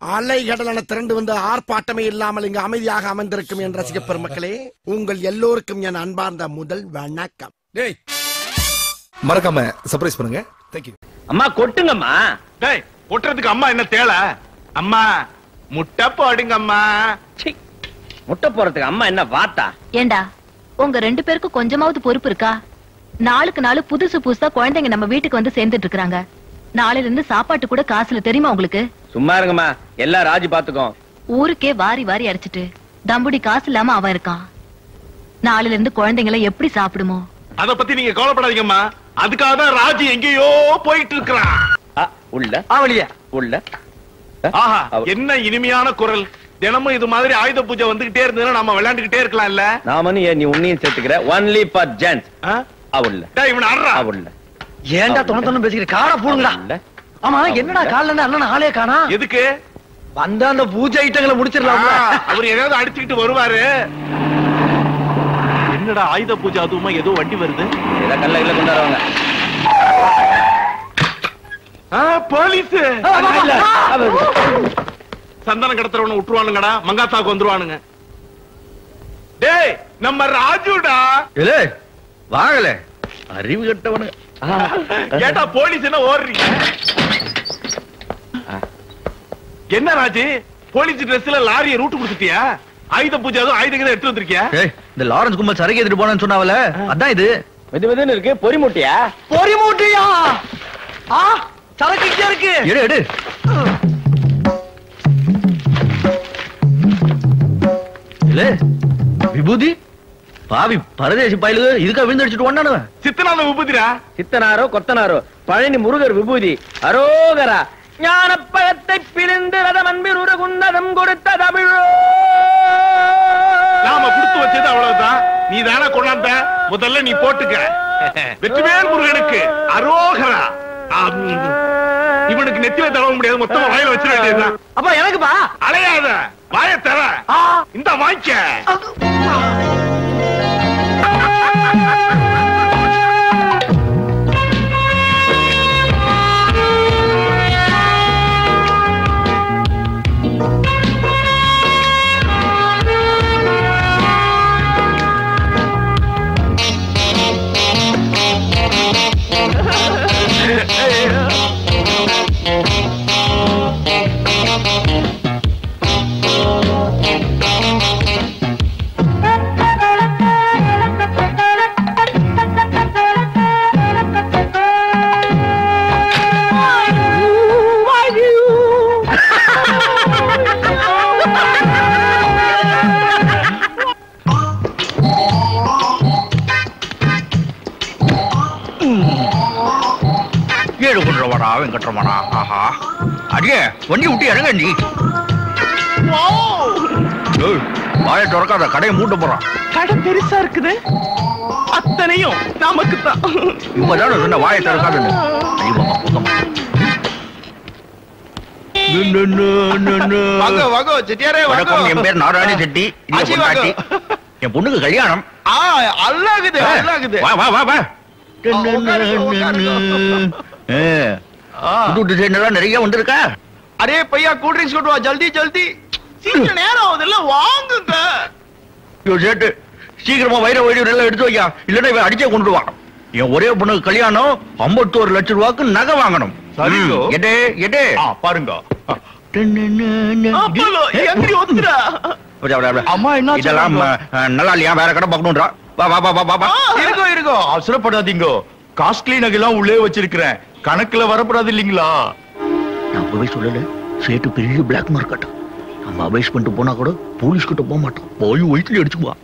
அலைகடலான திரண்டு வந்து ஆர்ப்பாட்டமே இல்லாமல் இங்கு அமைதியாக அமர்ந்திருக்கும் என் ரசிக பெருமக்களே உங்கள் எல்லோருக்கும் என் அன்பார்ந்த முதல் வணக்கம். டேய். மறக்காம சர்ப்ரைஸ் பண்ணுங்க. தேங்க்யூ அம்மா கொட்டுங்கம்மா. டேய் கொட்டுறதுக்கு அம்மா என்ன தேள அம்மா முட்டை போடுங்க அம்மா சீ, முட்டை போறதுக்கு அம்மா என்ன வாத்தா? ஏண்டா உங்க ரெண்டு பேருக்கும் கொஞ்சமாவது பொறுப்பு இருக்கா? நாளுக்கு நாள் புதுசு புதுசா குழந்தைங்க நம்ம வீட்டுக்கு வந்து சேர்ந்துட்டு இருக்காங்க நாளையில இருந்து சாப்பாட்டு கூட காசுல தெரியுமா உங்களுக்கு? சும்மா இருங்கம்மா. எல்லாம் ராஜி பாத்துக்கோ ஊருக்கே வாரி வாரி அடிச்சிட்டு தம்புடி காசு இல்லாம அவன் இருக்கான். நாளையில இருந்து குழந்தைங்களை எப்படி சாப்பிடுமோ? அத பத்தி நீங்க கவலைப்படாதீங்கம்மா. அதுக்காக தான் ராஜி எங்கேயோ போயிட்டு இருக்கிறான். உள்ள. ஆவலியா உள்ள. ஆஹா என்ன இனிமையான குரல். தினமும் இது மாதிரி ஆயுத பூஜை வந்துகிட்டே இருந்ததுன்னா நம்ம விளையாண்டுகிட்டே இருக்கலாம் இல்ல நாமனு ஏன் நீ உன்னையும் சேர்த்துக்கிற? ஒன்லி ஃபார் ஜென்ஸ் அவள்ல டேய் இவன் அறா அவள்ல ஏன்டா தொண தொண்ணு பேசிக்கிற கார போடுங்கடா ஆமா என்னடா காலைல அண்ணன் ஆளே காணா எதுக்கு வந்த அந்த பூஜை ஐட்டங்களை ஆ, முடிச்சிடலாம்ல அவர் ஏதாவது அடிச்சுக்கிட்டு வருவாரு என்னடா ஆயுத பூஜை அதுவுமா ஏதோ வண்டி வருது ஏதோ கல்ல இல்ல ஆ, போலீஸ் சந்தனம் கடத்துறவன விட்டுருவானுங்கடா மங்காத்தாக்கு வந்துருவானுங்க டேய் நம்ம ராஜுடா வாங்கல அறிவு கட்டவனு ஏட்டா போலீஸ் என்ன ஓடுறீங்க? என்ன ராஜு? போலீஸ் ட்ரெஸ்ல லாரிய ரூட் கொடுத்துட்டியா? ஆயுத பூஜை அதுவும் ஆயுத கீதை எடுத்து வந்திருக்கியா? இந்த லாரன்ஸ் கும்பல் சரக்கு எடுத்துட்டு போனான்னு சொன்னாவல அதான் இது. மெது மெதுன்னு இருக்கு பொறி முட்டையா? பொறி மூட்டையா? ஆ சரக்கு இங்க இருக்கு? எடு எடு. விபூதி? பாவி பரதேசி பயலு இதுக்கா விழுந்தடிச்சிட்டு ஒண்ணானவன் சித்தனாத உபதிரா சித்தனாரோ கொத்தனாரோ பழனி முருகர் விபூதி அரோகரா ஞானப்பழத்தை பிரிந்து ரதம் அன்பில் உருகுன்னதம் கொடுத்த தமிழோ. நாம கொடுத்து வச்சது அவ்வளவுதான். நீ தானே கொண்டாந்த? முதல்ல நீ போட்டுக்க. வெற்றிவேல் முருகனுக்கு அரோகரா. இவனுக்கு நெத்தில தடவ முடியாது மொத்தமா வாயில வச்சிட வேண்டியதுதான். அப்பா எனக்குப்பா. அலையாத வாய தர. இந்த வாங்கிக்க ஏழு குன்றவடா வெங்கட்ரமணா? ஆஹா. அடியே வண்டி விட்டு இறங்க நீ. வாயை திறக்காத கடையை மூட்ட போறான். கடை பெருசா இருக்குது. அத்தனையும் நமக்கு தான் இப்பதான சொன்ன வாயை வணக்கம் என் பேர் நாராயண செட்டி. பொண்ணுக்கு கல்யாணம். ஆ அல்லாகுது அல்லாகுது. வா வா வா வா. உட்காருங்க, ஏ, புது டிசைன் எல்லாம் நிறைய வந்திருக்கா? அரே பையா கூல் ட்ரிங்க்ஸ் கொண்டு வா ஜல்தி ஜல்தி. சீக்கிரம் நேரம் ஆகுதுல்ல வாங்குங்க. ஐயோ, சேட்டு. சீக்கிரமா வைர வைர எல்லாம் எடுத்து வையா இல்லன்னா இவன் அடிச்சே என் ஒரே பொண்ணுக்கு கல்யாணம் ஐம்பத்தோரு லட்சம் ரூபாய்க்கு நகை வாங்கணும். எடே எடே. பாருங்க. அம்மா என்ன இதெல்லாம் நல்லா இல்லையா வேற கடை பார்க்கணும்ன்றா வா வா வா வா, வா. இருக்கோ இருக்கோ அவசரப்படாதீங்க. காஸ்ட்லி நகைலாம் உள்ளே வச்சிருக்கிறேன். கணக்குல வரப்படாது இல்லீங்களா நான் அப்பவே சொல்லல. சேட்டு பெரிய பிளாக் மார்க்கெட் நம்ம அபேஸ் பண்ணிட்டு போனா கூட போலீஸ் கிட்ட போக மாட்டோம் போய் வயிற்றுல அடிச்சுக்குவா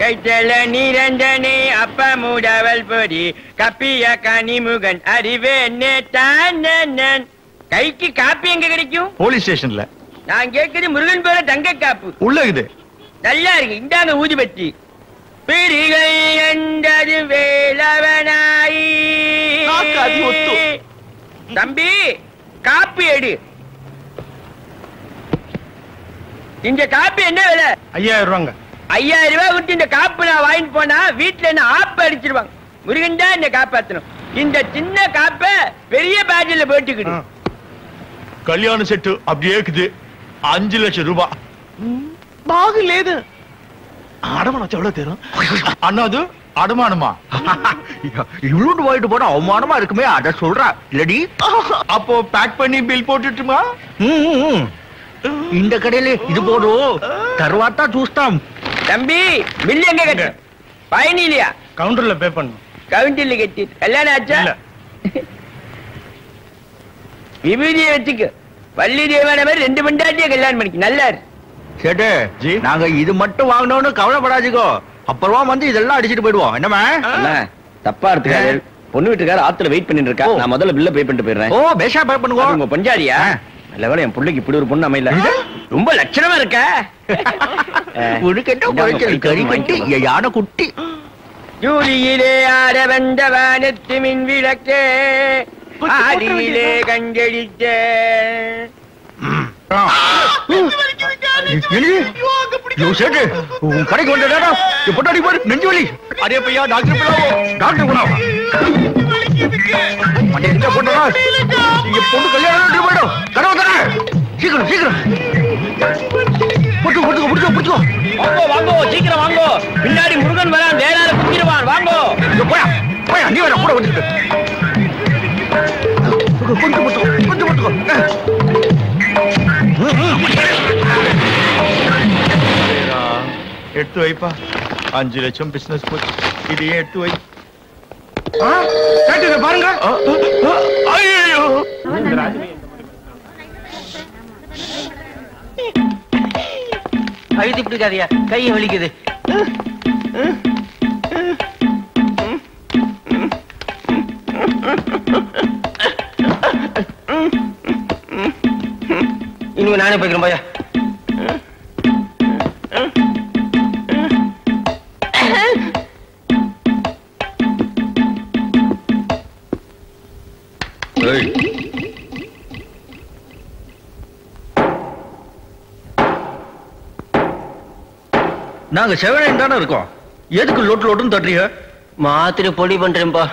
கைத்தல நிரஞ்சனே அப்ப மூடவல் பொடி கப்பிய கனிமுகன் அறிவே தான் கைக்கு காப்பி எங்க கிடைக்கும்? போலீஸ் ஸ்டேஷன்ல நான் கேக்குது முருகன் பேர தங்க காப்பு. உள்ள இது நல்லா இருக்கு. இந்தாங்க ஊதுபத்தி. பிரிகை என்றது வேளவனாயி தம்பி காப்பி எடு. இந்த காப்பி என்ன விலை? ஐயாயிரம் ரூபாங்க. ஐயாயிரம் ரூபாய் விட்டு இந்த காப்பு நான் வாங்கிட்டு போனா வீட்டுல என்ன ஆப்ப அடிச்சிருவாங்க. முருகன் தான் என்ன காப்பாத்தணும். இந்த சின்ன காப்ப பெரிய பேட்டில போட்டுக்கிடு. கல்யாண செட்டு அப்படியே இருக்குது. அஞ்சு லட்சம் ரூபாய். பாகுலேது அடமானம் வச்சு எவ்வளவு தரும்? அண்ணாது அடமானமா? இவ்வளோண்டு வாங்கிட்டு போனா அவமானமா இருக்குமே அத சொல்றா. இல்லடி. அப்போ பேக் பண்ணி பில் போட்டுட்டுமா? இந்த கடையில இது போடும் தருவாத்தா சூஸ்தாம். தம்பி பில் எங்க கட்டு? பயணி இல்லையா கவுண்டர்ல பே கட்டி. கல்யாணம் ஆச்சா? விபூதியை வச்சுக்க. பள்ளி தேவான மாதிரி ரெண்டு மண்டாட்டியே கல்யாணம் பண்ணிக்க. நல்லா இருக்கு சேட்டு ஜி. நாங்க இது மட்டும் வாங்கணும்னு கவலைப்படாதீங்கோ. அப்புறமா வந்து இதெல்லாம் அடிச்சிட்டு போயிடுவோம். என்னமா அண்ணா, தப்பா இருக்காரு பொண்ணு வீட்டுக்கார ஆத்துல வெயிட் பண்ணிட்டு இருக்கா. நான் முதல்ல பில்ல பே பண்ணிட்டு போயிடுறேன். ஓ பேஷா பே பண்ணுங்க. உங்க பஞ்சாரியா நல்ல வேளை என் பிள்ளைக்கு இப்படி ஒரு பொண்ணு அமையல. ரொம்ப லட்சணமா இருக்க. உனக்கு யானை குட்டி. ஜூலியிலே ஆட வந்த வானத்து மின் விளக்கே. ஆடியிலே கஞ்சடிச்ச. உன் கடைக்கு வந்த நேரம் என் பொண்டாட்டி பாரு, நெஞ்சு வலி. அதே பையா டாக்டர் பிள்ளாவோ டாக்டர் போனாவா? என்ன பண்றா? என் பொண்ணு கல்யாணம் போயிடும். சீக்கிரம் சீக்கிரம் பிடிச்சுக்கோ, பிடிச்சுக்கோ, பிடிச்சுக்கோ, பிடிச்சுக்கோ. வாங்கோ வாங்கோ சீக்கிரம் வாங்கோ பின்னாடி முருகன் வரான் வேளால குத்திடுவான் வாங்கோ போயா, போயா, நீ வேற கூட வந்துட்டு. கொஞ்சம் பிடிச்சுக்கோ, கொஞ்சம். எடுத்து வைப்பா. அஞ்சு லட்சம் பிசினஸ் போச்சு. இதையே எடுத்து வை. பாருங்க. ஐயோ அழுத்தி பிடிக்காதியா கையை வலிக்குது. இனிமே நானே போய்க்கிறேன் பையா நாங்க செவனையும் தானே இருக்கோம். எதுக்கு லோட்டு லோட்டுன்னு தட்டுறீங்க? மாத்திரை பொடி பண்றேன்பா.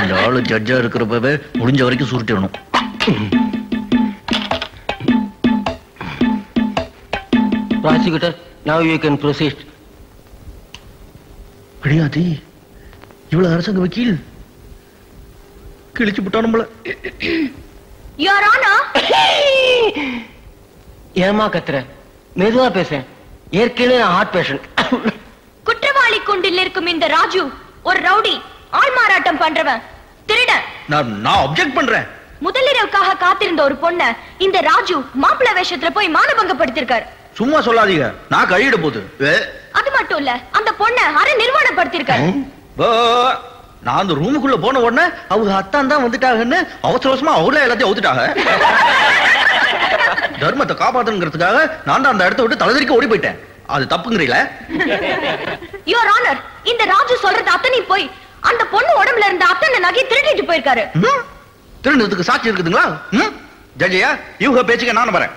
இந்த ஆளு ஜட்ஜா இருக்கிறப்பவே முடிஞ்ச வரைக்கும் சுருட்டிடணும். Prosecutor now you can proceed கிடையாது இவ்வளவு அரசாங்க வக்கீல். கிழிச்சு விட்டா நம்மள யுவர் ஏமா கத்துற? மெதுவா பேசேன் ஏற்கனவே நான் ஹார்ட் பேஷண்ட் குற்றவாளி கூண்டில் இருக்கும் இந்த ராஜு ஒரு ரவுடி ஆள் மாறாட்டம் பண்றவன். திருடன் நான் நான் அப்செக்ட் பண்றேன். முதலிரவுக்காக காத்திருந்த ஒரு பொண்ண இந்த ராஜு மாப்பிள்ளை வேஷத்துல போய் மானபங்கப்படுத்திருக்காரு. சும்மா சொல்லாதீங்க. நான் கழியிட போகுது. அது மட்டும் இல்ல அந்த பொண்ண அரை நிர்வாணப்படுத்திருக்காரு. நான் அந்த ரூமுக்குள்ள போன உடனே அவங்க அத்தான் தான் வந்துட்டாங்கன்னு அவசர அவசரமா அவங்களே எல்லாத்தையும் அவுத்துட்டாங்க. தர்மத்தை காப்பாத்தணுங்கிறதுக்காக நான் தான் அந்த இடத்த விட்டு தலைதறிக்க ஓடி போயிட்டேன். அது தப்புங்கிறீல யுவர் ஆனர் இந்த ராஜு சொல்றது அத்தனை போய் அந்த பொண்ணு உடம்புல இருந்த அத்தனை நகை திருடிட்டு போயிருக்காரு. திருடுறதுக்கு சாட்சி இருக்குதுங்களா? ம்? ஜட்ஜையா இவங்க பேச்சுக்க நான் வரேன்.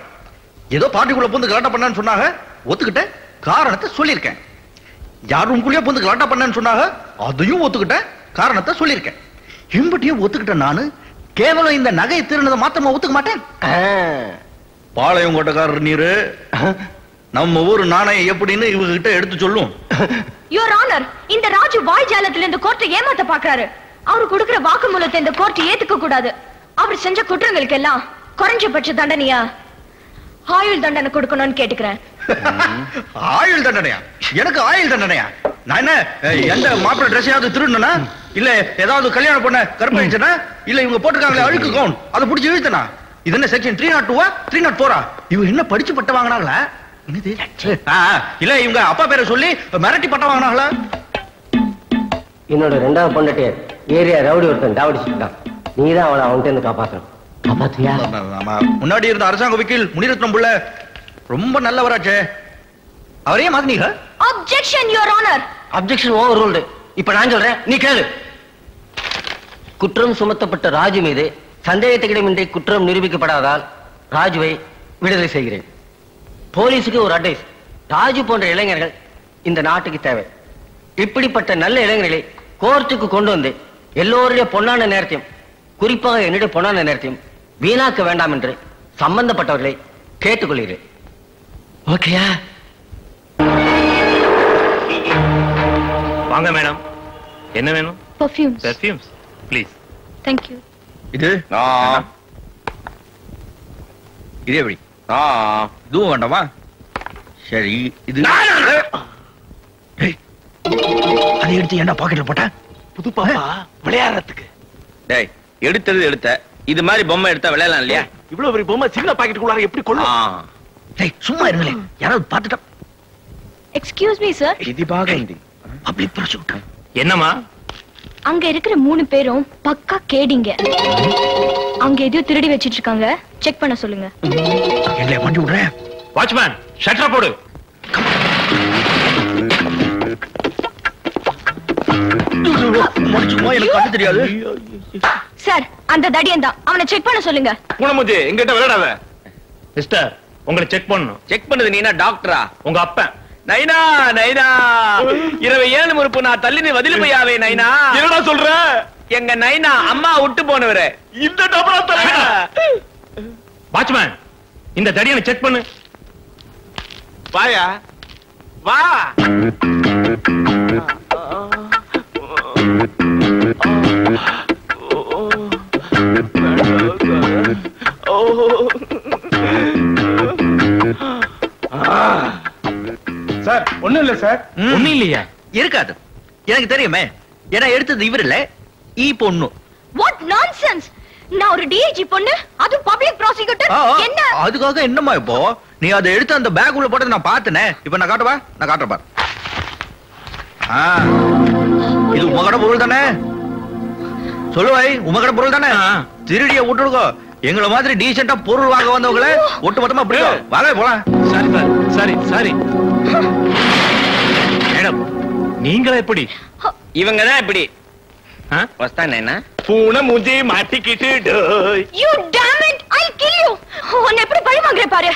ஏதோ பார்ட்டிக்குள்ள பூந்து கலாட்டா பண்ணான்னு சொன்னாங்க. ஒத்துக்கிட்டேன். காரணத்தை சொல்லியிருக்கேன். யார் ரூம்குள்ளேயே பூந்து கலாட்டா பண்ணேன்னு சொன்னாங்க? அதையும் ஒத்துக்கிட்டேன். காரணத்தை சொல்லியிருக்கேன். இம்பட்டியும் ஒத்துக்கிட்டேன் நானு. கேவலம் இந்த நகை திருநதை மாத்தமா ஒத்துக்க மாட்டேன்? பாளையம் கோட்டக்காரர் நீரு. நம்ம ஊர் நாணயம் எப்படின்னு இவங்க கிட்ட எடுத்து சொல்லும். யுவர் ஆனர் இந்த ராஜு வாய் ஜாலத்துல இந்த கோர்ட்டை ஏமாத்த பாக்குறாரு. அவரு கொடுக்கிற வாக்குமூலத்தை இந்த கோர்ட் ஏத்துக்க கூடாது. அவர் செஞ்ச குற்றங்களுக்கு எல்லாம் குறைஞ்சபட்ச தண்டனையா? ஆயுள் தண்டனை கொடுக்கணும்னு கேட்டுக்கிறேன். ஆயுள் தண்டனையா? எனக்கு ஆயுள் தண்டனையா? நான் என்ன எந்த மாப்பிள்ளை ட்ரெஸ்ஸையாவது திருடுனா இல்ல ஏதாவது கல்யாணம் பண்ண கற்பழிச்சனா இல்ல இவங்க போட்டுருக்காங்களே அழுக்கு கவுன் அதை பிடிச்சி இழுத்தனா? இது என்ன செக்ஷன் த்ரீ நாட் டூவா த்ரீ நாட் போரா இவங்க என்ன படிச்சு பட்டம் வாங்கினாங்களா? இல்ல இவங்க அப்பா பேரை சொல்லி மிரட்டி பட்டம் வாங்கினாங்களா? என்னோட ரெண்டாவது பொண்டாட்டிய ஏரியா ரவுடி ஒருத்தன் டாவடிச்சுட்டான் நீ தான் அவளை அவன்கிட்ட இருந்து காப்பாத்தணும். காப்பாத்தியா முன்னாடி இருந்த அரசாங்க வக்கீல் முனிரத்னம் புள்ள ரொம்ப நல்லவராச்சே. அவரையே மாத்தினீங்க objection your honour objection overruled இப்ப நான் சொல்றேன். நீ கேளு. குற்றம் சுமத்தப்பட்ட ராஜு மீது சந்தேகத்துக்கிடமின்றி குற்றம் நிரூபிக்கப்படாதால் ராஜுவை விடுதலை செய்கிறேன். போலீஸுக்கு ஒரு அட்வைஸ் ராஜு போன்ற இளைஞர்கள் இந்த நாட்டுக்கு தேவை. இப்படிப்பட்ட நல்ல இளைஞர்களை கோர்ட்டுக்கு கொண்டு வந்து எல்லோருடைய பொன்னான நேரத்தையும் குறிப்பாக என்னுடைய பொன்னான நேரத்தையும் வீணாக்க வேண்டாம் என்று சம்பந்தப்பட்டவர்களை கேட்டுக்கொள்கிறேன். ஓகேயா வாங்க மேடம் என்ன வேணும்? பர்ஃபியூம்ஸ் பெர்ஃபியூம்ஸ் ப்ளீஸ் தேங்க்யூ இது? இது எப்படி? இதுவும் வேண்டாமா? சரி இது. அதை எடுத்து ஏன்டா பாக்கெட்ல போட்ட? புது பாப்பா விளையாடுறதுக்கு. டேய் எடுத்தது எடுத்த. இது மாதிரி பொம்மை எடுத்தா விளையாடலாம் இல்லையா? இவ்வளவு பெரிய பொம்மை சின்ன பாக்கெட்டுக்குள்ளார எப்படி கொள்ளும் டேய் சும்மா இருங்களே. யாராவது பார்த்துட்டா? எக்ஸ்கியூஸ் மீ சார் இது பாகந்தி பப்ளிக் ப்ராசிக்யூட்டர் என்னம்மா? அங்க இருக்கிற மூணு பேரும் பக்கா கேடிங்க. அங்க எதையோ திருடி வச்சிட்டு இருக்காங்க செக் பண்ண சொல்லுங்க. எங்களை பண்ணி விடுறேன் வாட்ச்மேன் ஷட்டர் போடு. சார் அந்த தடியன் தான். அவனை செக் பண்ண சொல்லுங்க. பூனமுஜி எங்கிட்ட விளையாடாத. மிஸ்டர் உங்களை செக் பண்ணணும். செக் பண்ணது நீ என்ன டாக்டரா உங்க அப்பன். நைனா நைனா. இருபது ஏழு முறுப்பு நான் தள்ளி வதில் போயாவே நைனா. என்னடா சொல்ற? எங்க நைனா அம்மா விட்டு போனவரு. இந்த டபரா தலையா வாட்ச்மேன் இந்த தடியனை செக் பண்ணு. வாயா? வா. சார் ஒண்ணும் இல்ல சார். ஒண்ணும் இல்லையா. இருக்காது. எனக்கு தெரியுமே. ஏன்னா எடுத்தது இவர் இல்ல ஈ பொண்ணு. வாட் நான்சென்ஸ் நான் ஒரு டிஐஜி பொண்ணு அது பப்ளிக் ப்ராசிக்யூட்டர் என்ன? அதுக்காக என்னம்மா இப்போ? நீ அதை எடுத்து அந்த பேக் உள்ள போட்டது நான் பார்த்தனே. இப்ப நான் காட்டுவா? நான் காட்டுறேன் பாரு. ஆ, இது உங்க கடை பொருள் தானே? சொல்லுவாய் உங்க கடை பொருள் தானே? திருடிய விட்டுடுக்கோ எங்களை மாதிரி டீசெண்டா பொருள் வாங்க வந்தவங்களே ஒட்டு மொத்தமா பிடிக்கும் வாங்க போலாம். சரி சார் சரி. நீங்களா எப்படி இவங்க தான் இப்படி. ஆ? வஸ்தா நைனா பூனமுஜி மாட்டிக்கிட்டு you damn it I kill you உன்னை எப்படி பழி வாங்குறேன் பாரு?